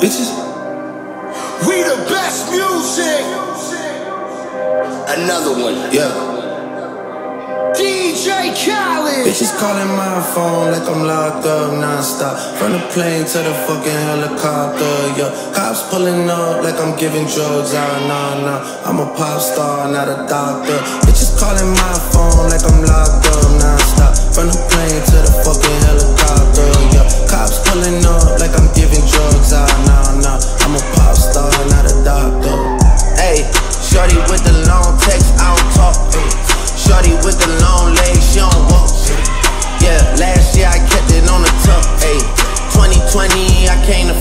Bitches. We the best music. Another one. Yeah. DJ Khaled. Bitches calling my phone like I'm locked up non-stop From the plane to the fucking helicopter, yeah Cops pulling up like I'm giving drugs out, nah, nah I'm a pop star, not a doctor Bitches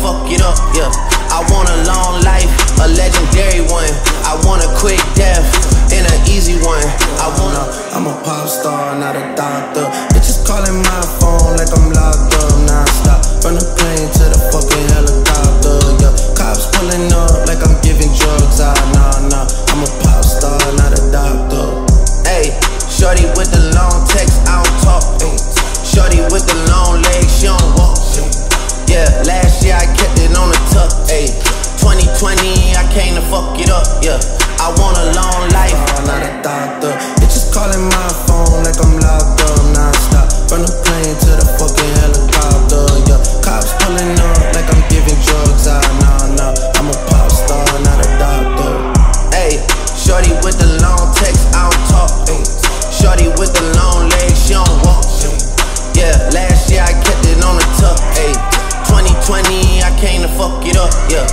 fuck it up. Yeah, I want a long life, a legendary one. I want a quick death and an easy one. I wanna. I'm a pop star, not a doctor. Bitches calling my phone like I'm fuck it up. Yeah, I want a long life. Oh, not a doctor. Bitches calling my phone like I'm locked up non-stop. From the plane to the fucking helicopter, yeah. Cops pulling up like I'm giving drugs out, nah, nah. I'm a pop star, not a doctor. Ayy, shorty with the long text, I don't talk. Ayy, shorty with the long legs, she don't walk. Yeah, last year I kept it on the tuck. Ayy, 2020 I came to fuck it up. Yeah,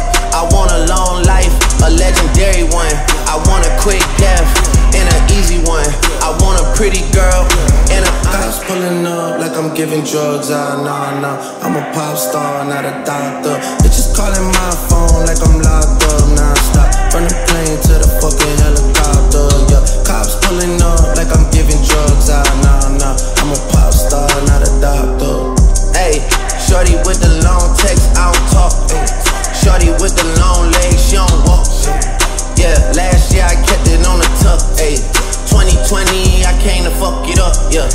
pretty girl and a. Cops pulling up like I'm giving drugs out, nah, nah. I'm a pop star, not a doctor. Bitches calling my phone like I'm locked up non-stop. From the plane to the fucking helicopter, yeah. Cops pulling up like I'm giving drugs out, nah, nah. I'm a pop star, not a doctor. Ayy, shorty with the long text, I don't talk. Shorty with the long legs, she don't walk. Came to fuck it up. Yeah,